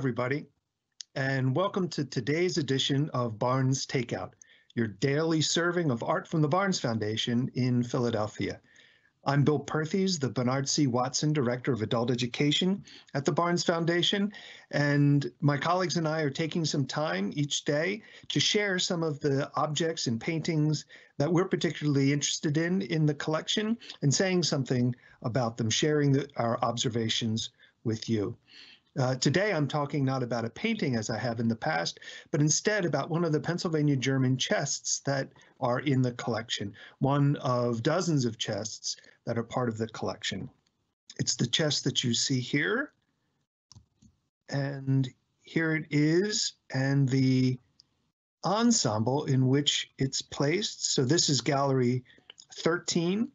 everybody, and welcome to today's edition of Barnes Takeout, your daily serving of art from the Barnes Foundation in Philadelphia. I'm Bill Perthes, the Bernard C. Watson Director of Adult Education at the Barnes Foundation, and my colleagues and I are taking some time each day to share some of the objects and paintings that we're particularly interested in in the collection and saying something about them, sharing the, our observations with you. Uh, today, I'm talking not about a painting as I have in the past, but instead about one of the Pennsylvania German chests that are in the collection, one of dozens of chests that are part of the collection. It's the chest that you see here, and here it is, and the ensemble in which it's placed. So this is gallery 13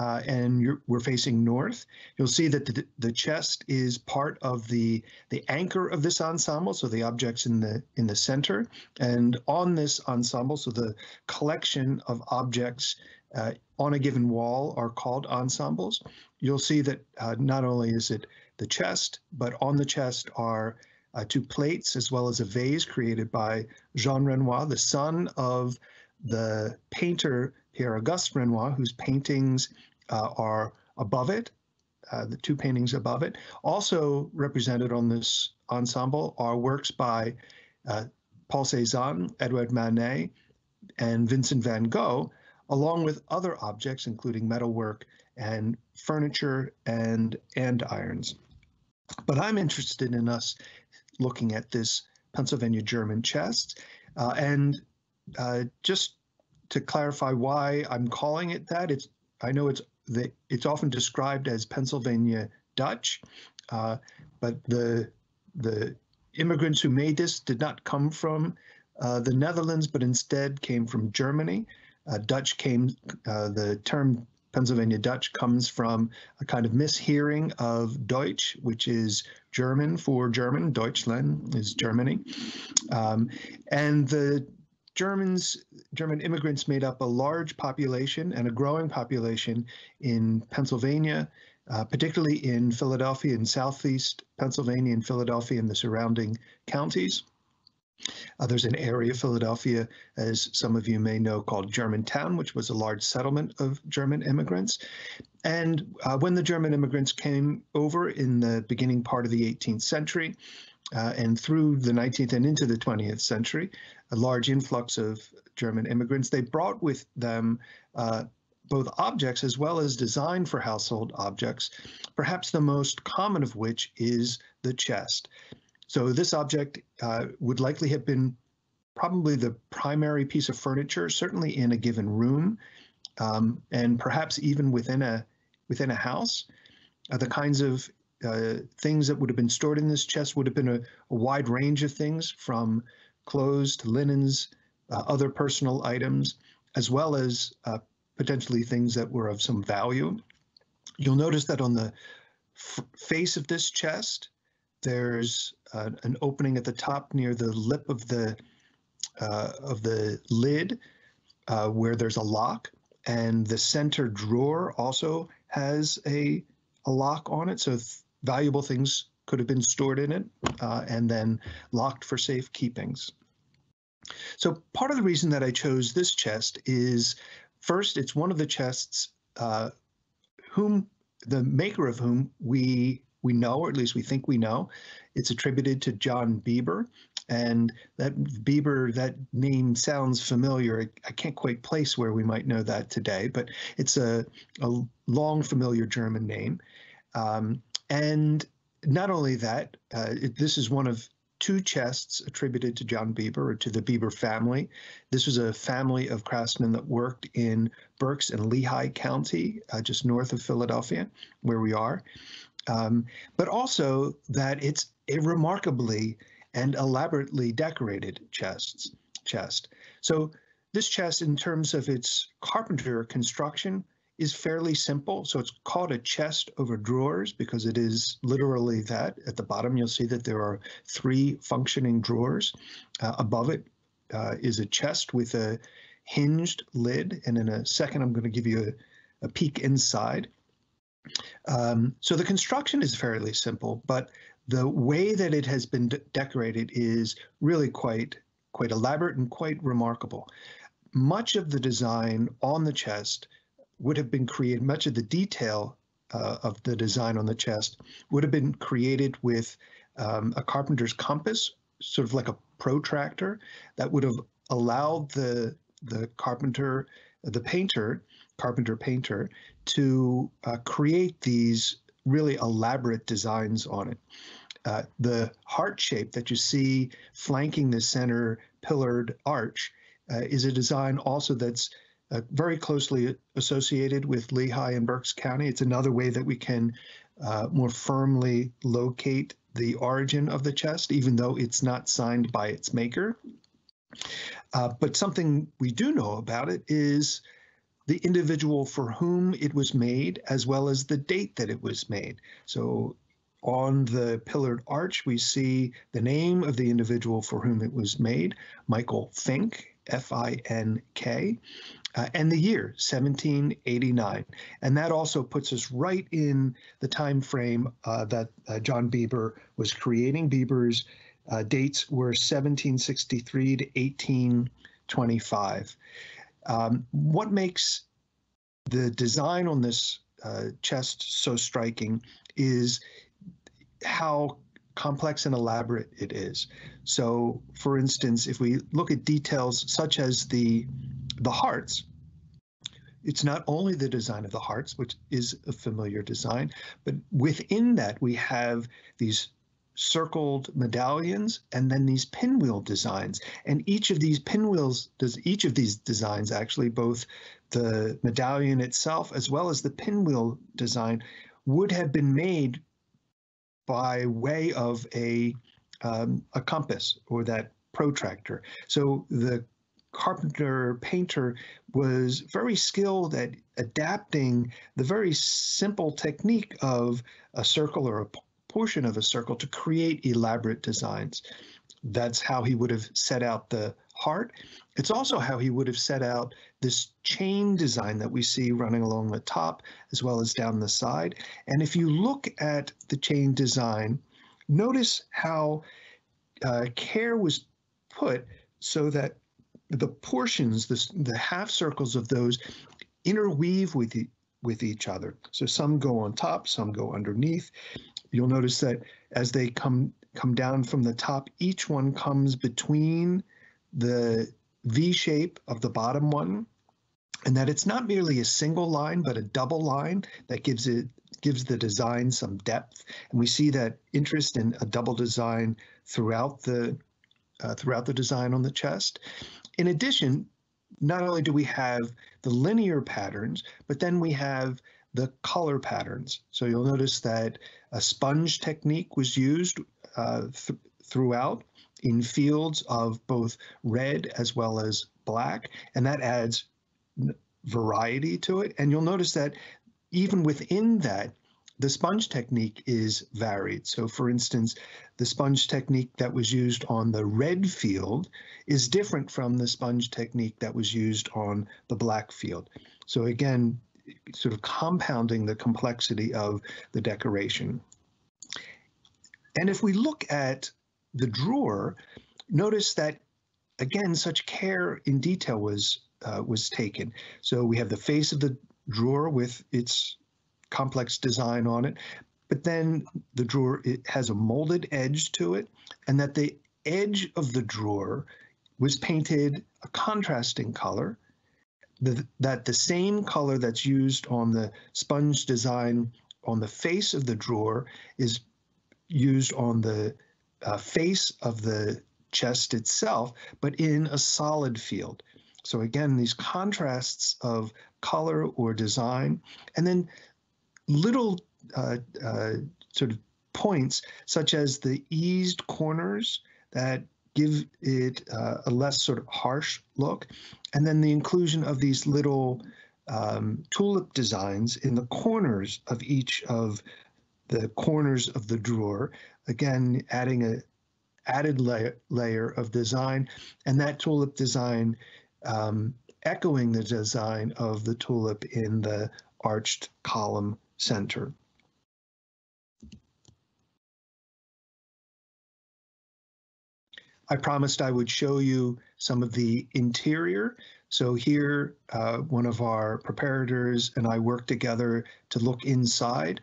uh, and we're facing north. You'll see that the, the chest is part of the the anchor of this ensemble, so the objects in the in the center, and on this ensemble, so the collection of objects uh, on a given wall are called ensembles. You'll see that uh, not only is it the chest, but on the chest are uh, two plates as well as a vase created by Jean Renoir, the son of the painter Pierre Auguste Renoir, whose paintings are above it, uh, the two paintings above it. Also represented on this ensemble are works by uh, Paul Cézanne, Edouard Manet, and Vincent van Gogh, along with other objects, including metalwork and furniture and andirons. But I'm interested in us looking at this Pennsylvania German chest. Uh, and uh, just to clarify why I'm calling it that, it's I know it's the, it's often described as Pennsylvania Dutch, uh, but the the immigrants who made this did not come from uh, the Netherlands, but instead came from Germany. Uh, Dutch came, uh, the term Pennsylvania Dutch comes from a kind of mishearing of Deutsch, which is German for German. Deutschland is Germany. Um, and the Germans, German immigrants made up a large population and a growing population in Pennsylvania, uh, particularly in Philadelphia and southeast Pennsylvania and Philadelphia and the surrounding counties. Uh, there's an area of Philadelphia, as some of you may know, called Germantown, which was a large settlement of German immigrants. And uh, when the German immigrants came over in the beginning part of the 18th century, uh, and through the 19th and into the 20th century, a large influx of German immigrants. They brought with them uh, both objects as well as design for household objects, perhaps the most common of which is the chest. So this object uh, would likely have been probably the primary piece of furniture, certainly in a given room, um, and perhaps even within a within a house. Uh, the kinds of uh, things that would have been stored in this chest would have been a, a wide range of things from clothes to linens, uh, other personal items, as well as uh, potentially things that were of some value. You'll notice that on the face of this chest, there's uh, an opening at the top near the lip of the uh, of the lid where there's a lock, and the center drawer also has a a lock on it. So valuable things could have been stored in it uh, and then locked for safe keepings. So part of the reason that I chose this chest is first, it's one of the chests uh, whom the maker of whom we we know, or at least we think we know. It's attributed to John Bieber, and that Bieber, that name sounds familiar. I, can't quite place where we might know that today, but it's a, a long familiar German name. Um, and not only that, uh, it, this is one of two chests attributed to John Bieber or to the Bieber family. This was a family of craftsmen that worked in Berks and Lehigh County, uh, just north of Philadelphia, where we are. Um, but also that it's a remarkably and elaborately decorated chests, chest. So this chest, in terms of its carpenter construction, is fairly simple. So it's called a chest over drawers because it is literally that. At the bottom, you'll see that there are three functioning drawers. Uh, above it uh, is a chest with a hinged lid. And in a second, I'm going to give you a, a peek inside. Um, so the construction is fairly simple, but the way that it has been de- decorated is really quite quite elaborate and quite remarkable. Much of the design on the chest would have been created, much of the detail uh, of the design on the chest would have been created with um, a carpenter's compass, sort of like a protractor, that would have allowed the the carpenter, the painter, carpenter painter, to uh, create these really elaborate designs on it. Uh, the heart shape that you see flanking the center pillared arch uh, is a design also that's uh, very closely associated with Lehigh and Berks County. It's another way that we can uh, more firmly locate the origin of the chest, even though it's not signed by its maker. Uh, but something we do know about it is the individual for whom it was made, as well as the date that it was made. So on the pillared arch, we see the name of the individual for whom it was made, Michael Fink, F I N K, uh, and the year 1789. And that also puts us right in the time frame uh, that uh, John Bieber was creating. Bieber's uh, dates were 1763 to 1825. Um, what makes the design on this uh, chest so striking is how complex and elaborate it is. So, for instance, if we look at details such as the the hearts, it's not only the design of the hearts, which is a familiar design, but within that we have these circled medallions and then these pinwheel designs. And each of these pinwheels does each of these designs actually both the medallion itself as well as the pinwheel design would have been made by way of a um, a compass or that protractor. So the carpenter painter was very skilled at adapting the very simple technique of a circle or a portion of a circle to create elaborate designs. That's how he would have set out the It's also how he would have set out this chain design that we see running along the top as well as down the side. And if you look at the chain design, notice how uh, care was put so that the portions, the, the half circles of those interweave with, e with each other. So some go on top, some go underneath. You'll notice that as they come come down from the top, each one comes between the V shape of the bottom one, and that it's not merely a single line, but a double line that gives it gives the design some depth. And we see that interest in a double design throughout the uh, throughout the design on the chest. In addition, not only do we have the linear patterns, but then we have the color patterns. So you'll notice that a sponge technique was used uh, th throughout in fields of both red as well as black, and that adds variety to it. And you'll notice that even within that, the sponge technique is varied. So for instance, the sponge technique that was used on the red field is different from the sponge technique that was used on the black field. So again, sort of compounding the complexity of the decoration. And if we look at the drawer, notice that again, such care in detail was uh, was taken. So we have the face of the drawer with its complex design on it. But then the drawer it has a molded edge to it, and that the edge of the drawer was painted a contrasting color. The, that the same color that's used on the sponge design on the face of the drawer is used on the uh, face of the chest itself, but in a solid field. So again, these contrasts of color or design, and then little uh, uh, sort of points, such as the eased corners that give it uh, a less sort of harsh look, and then the inclusion of these little um, tulip designs in the corners of each of the corners of the drawer, again adding a added layer, layer of design, and that tulip design um, echoing the design of the tulip in the arched column center. I promised I would show you some of the interior. So here, uh, one of our preparators and I work together to look inside.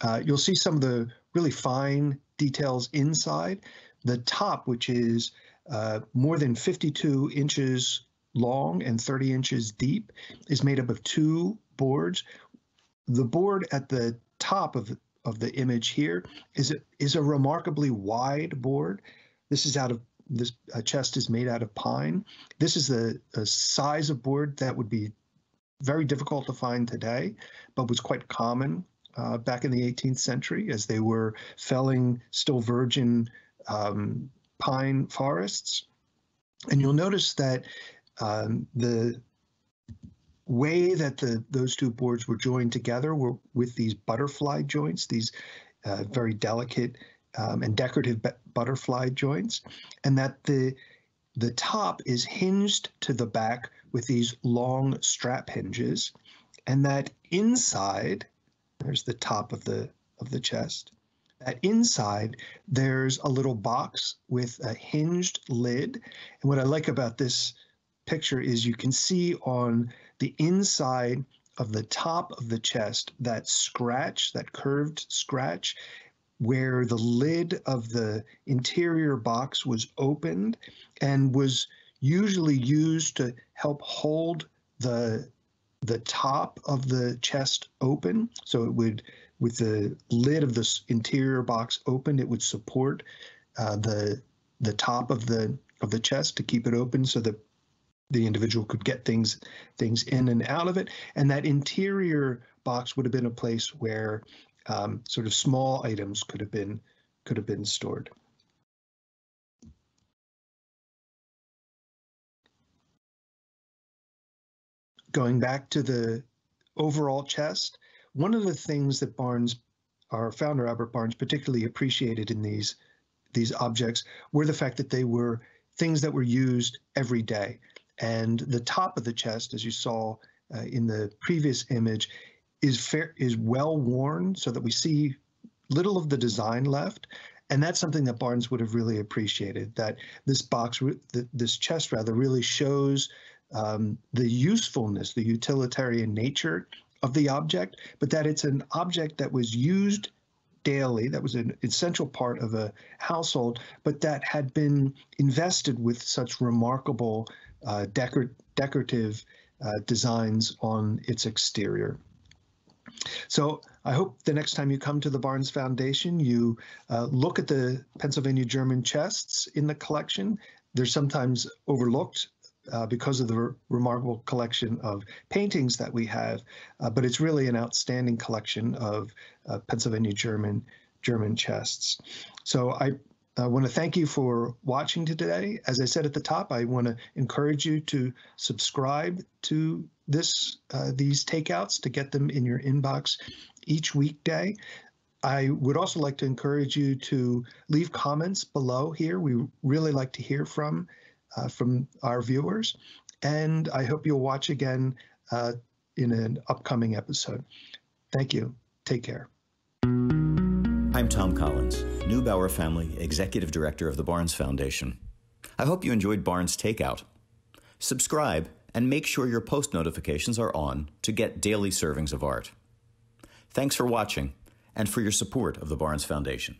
Uh, you'll see some of the really fine details inside. The top, which is uh, more than 52 inches long and 30 inches deep, is made up of two boards. The board at the top of, of the image here is a, is a remarkably wide board. This is out of this chest is made out of pine. This is the size of board that would be very difficult to find today, but was quite common uh, back in the 18th century as they were felling still virgin um, pine forests. And you'll notice that um, the way that the those two boards were joined together were with these butterfly joints, these uh, very delicate um, and decorative butterfly joints, and that the the top is hinged to the back with these long strap hinges, and that inside, there's the top of the of the chest. That inside, there's a little box with a hinged lid. And what I like about this picture is you can see on the inside of the top of the chest that scratch, that curved scratch, where the lid of the interior box was opened and was usually used to help hold the the top of the chest open so it would with the lid of this interior box open it would support uh, the the top of the of the chest to keep it open so that the individual could get things things in and out of it and that interior box would have been a place where um, sort of small items could have been could have been stored. Going back to the overall chest, one of the things that Barnes, our founder Albert Barnes, particularly appreciated in these these objects were the fact that they were things that were used every day. And the top of the chest, as you saw uh, in the previous image, is fair is well worn so that we see little of the design left and that's something that Barnes would have really appreciated that this box this chest rather really shows um, the usefulness the utilitarian nature of the object but that it's an object that was used daily that was an essential part of a household but that had been invested with such remarkable uh, decor decorative uh, designs on its exterior. So I hope the next time you come to the Barnes Foundation, you uh, look at the Pennsylvania German chests in the collection. They're sometimes overlooked uh, because of the re remarkable collection of paintings that we have, uh, but it's really an outstanding collection of uh, Pennsylvania German German chests. So I want to thank you for watching today. As I said at the top, I want to encourage you to subscribe to this uh, these takeouts to get them in your inbox each weekday. I would also like to encourage you to leave comments below here. We really like to hear from uh, from our viewers, and I hope you'll watch again uh, in an upcoming episode. Thank you. Take care. I'm Thom Collins, Neubauer Family Executive Director of the Barnes Foundation. I hope you enjoyed Barnes Takeout. Subscribe and make sure your post notifications are on to get daily servings of art. Thanks for watching and for your support of the Barnes Foundation.